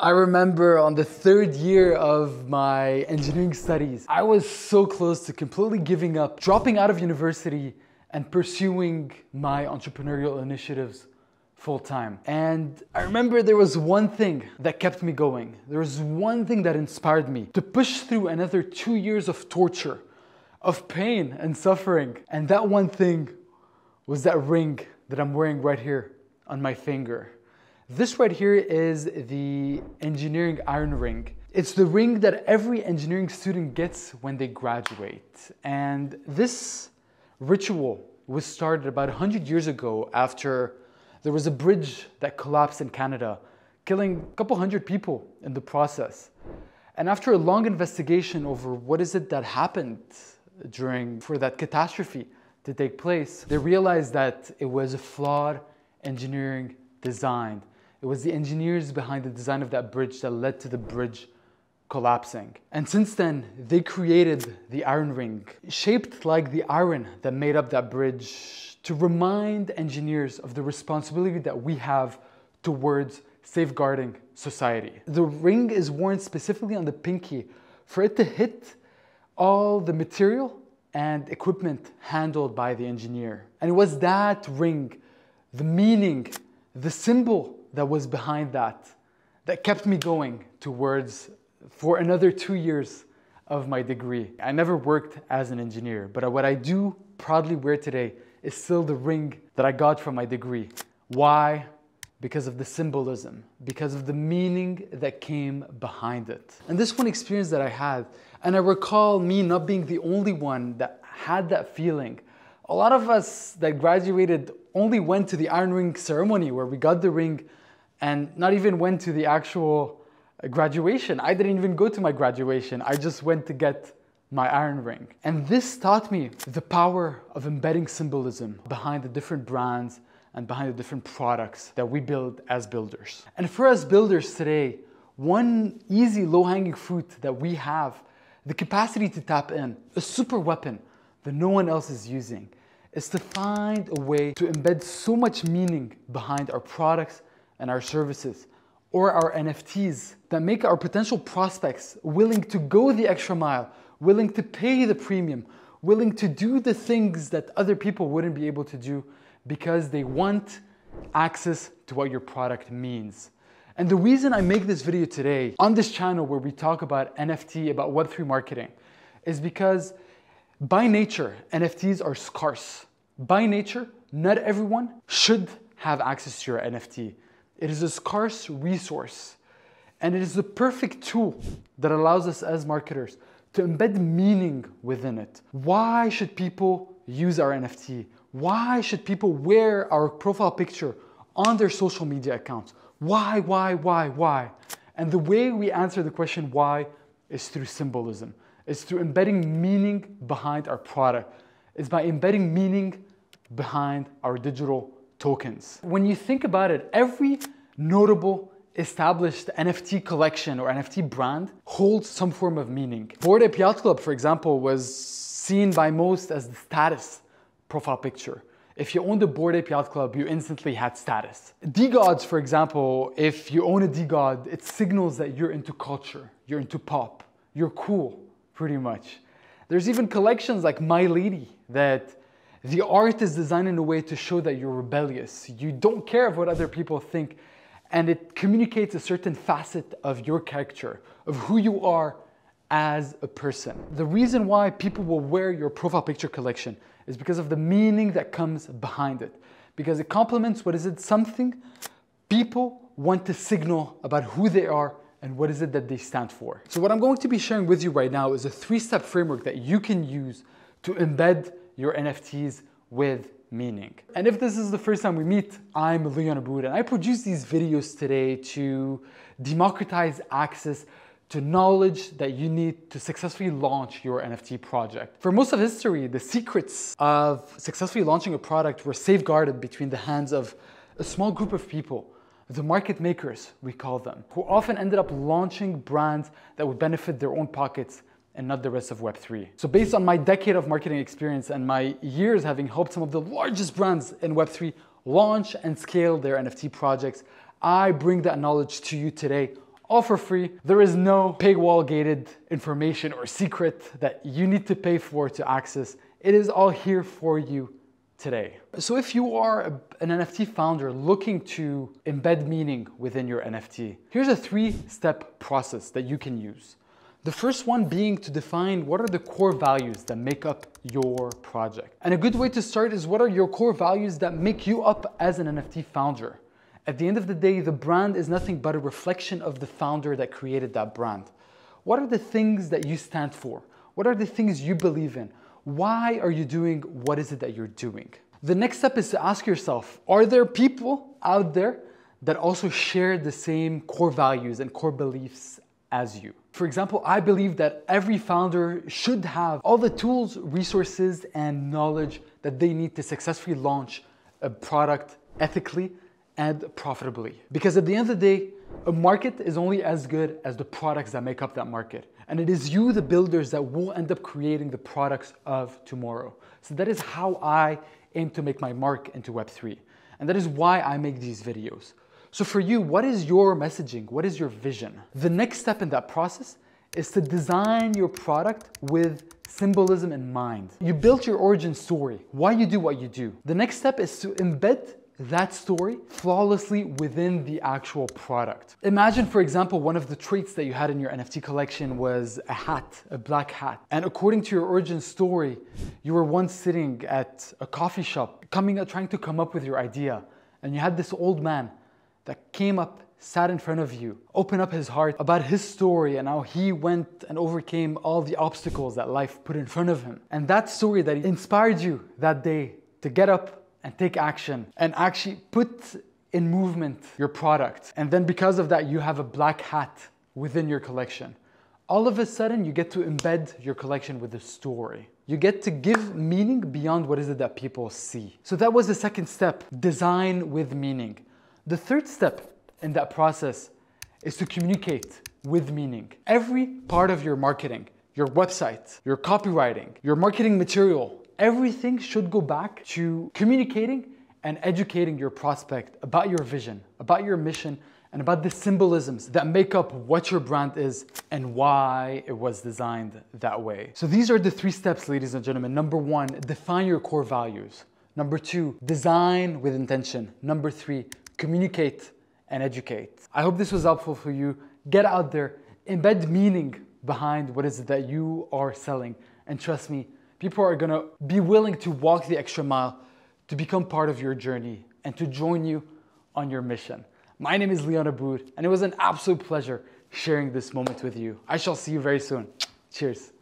I remember on the third year of my engineering studies, I was so close to completely giving up, dropping out of university and pursuing my entrepreneurial initiatives full time. And I remember there was one thing that kept me going. There was one thing that inspired me to push through another two years of torture, of pain and suffering. And that one thing was that ring that I'm wearing right here on my finger. This right here is the engineering iron ring. It's the ring that every engineering student gets when they graduate. And this ritual was started about 100 years ago after there was a bridge that collapsed in Canada, killing a couple hundred people in the process. And after a long investigation over what is it that happened during for that catastrophe to take place, they realized that it was a flawed engineering design it was the engineers behind the design of that bridge that led to the bridge collapsing. And since then, they created the iron ring, shaped like the iron that made up that bridge to remind engineers of the responsibility that we have towards safeguarding society. The ring is worn specifically on the pinky for it to hit all the material and equipment handled by the engineer. And it was that ring, the meaning, the symbol that was behind that that kept me going towards for another two years of my degree. I never worked as an engineer, but what I do proudly wear today is still the ring that I got from my degree. Why? Because of the symbolism, because of the meaning that came behind it. And this one experience that I had, and I recall me not being the only one that had that feeling. A lot of us that graduated only went to the iron ring ceremony where we got the ring and not even went to the actual uh, graduation. I didn't even go to my graduation. I just went to get my iron ring. And this taught me the power of embedding symbolism behind the different brands and behind the different products that we build as builders. And for us builders today, one easy low-hanging fruit that we have, the capacity to tap in, a super weapon that no one else is using, is to find a way to embed so much meaning behind our products and our services or our NFTs that make our potential prospects willing to go the extra mile, willing to pay the premium, willing to do the things that other people wouldn't be able to do because they want access to what your product means. And the reason I make this video today on this channel where we talk about NFT, about Web3 marketing, is because by nature, NFTs are scarce. By nature, not everyone should have access to your NFT. It is a scarce resource and it is the perfect tool that allows us as marketers to embed meaning within it. Why should people use our NFT? Why should people wear our profile picture on their social media accounts? Why, why, why, why? And the way we answer the question why is through symbolism. It's through embedding meaning behind our product. It's by embedding meaning behind our digital tokens. When you think about it, every notable established NFT collection or NFT brand holds some form of meaning. Bored Ape Yacht Club, for example, was seen by most as the status profile picture. If you owned a Bored Ape Yacht Club, you instantly had status. DeGods, for example, if you own a DeGod, it signals that you're into culture, you're into pop, you're cool, pretty much. There's even collections like Milady that the art is designed in a way to show that you're rebellious. You don't care of what other people think, and it communicates a certain facet of your character, of who you are as a person. The reason why people will wear your profile picture collection is because of the meaning that comes behind it. Because it complements what is it something people want to signal about who they are and what is it that they stand for. So what I'm going to be sharing with you right now is a three-step framework that you can use to embed your NFTs with meaning. And if this is the first time we meet, I'm Leon Abboud and I produce these videos today to democratize access to knowledge that you need to successfully launch your NFT project. For most of history, the secrets of successfully launching a product were safeguarded between the hands of a small group of people, the market makers, we call them, who often ended up launching brands that would benefit their own pockets and not the rest of Web3. So based on my decade of marketing experience and my years having helped some of the largest brands in Web3 launch and scale their NFT projects, I bring that knowledge to you today all for free. There is no paywall gated information or secret that you need to pay for to access. It is all here for you today. So if you are an NFT founder looking to embed meaning within your NFT, here's a three-step process that you can use. The first one being to define what are the core values that make up your project. And a good way to start is what are your core values that make you up as an NFT founder. At the end of the day, the brand is nothing but a reflection of the founder that created that brand. What are the things that you stand for? What are the things you believe in? Why are you doing what is it that you're doing? The next step is to ask yourself, are there people out there that also share the same core values and core beliefs as you? For example, I believe that every founder should have all the tools, resources, and knowledge that they need to successfully launch a product ethically and profitably. Because at the end of the day, a market is only as good as the products that make up that market. And it is you, the builders, that will end up creating the products of tomorrow. So that is how I aim to make my mark into Web3. And that is why I make these videos. So for you, what is your messaging? What is your vision? The next step in that process is to design your product with symbolism in mind. You built your origin story, why you do what you do. The next step is to embed that story flawlessly within the actual product. Imagine, for example, one of the traits that you had in your NFT collection was a hat, a black hat. And according to your origin story, you were once sitting at a coffee shop, coming up, trying to come up with your idea. And you had this old man that came up, sat in front of you, opened up his heart about his story and how he went and overcame all the obstacles that life put in front of him. And that story that inspired you that day to get up and take action and actually put in movement your product. And then because of that, you have a black hat within your collection. All of a sudden, you get to embed your collection with a story. You get to give meaning beyond what is it that people see. So that was the second step, design with meaning. The third step in that process is to communicate with meaning. Every part of your marketing, your website, your copywriting, your marketing material, everything should go back to communicating and educating your prospect about your vision, about your mission, and about the symbolisms that make up what your brand is and why it was designed that way. So these are the three steps, ladies and gentlemen. Number one, define your core values. Number two, design with intention. Number three, communicate and educate. I hope this was helpful for you. Get out there, embed meaning behind what is it that you are selling. And trust me, people are gonna be willing to walk the extra mile to become part of your journey and to join you on your mission. My name is Leon Abboud, and it was an absolute pleasure sharing this moment with you. I shall see you very soon. Cheers.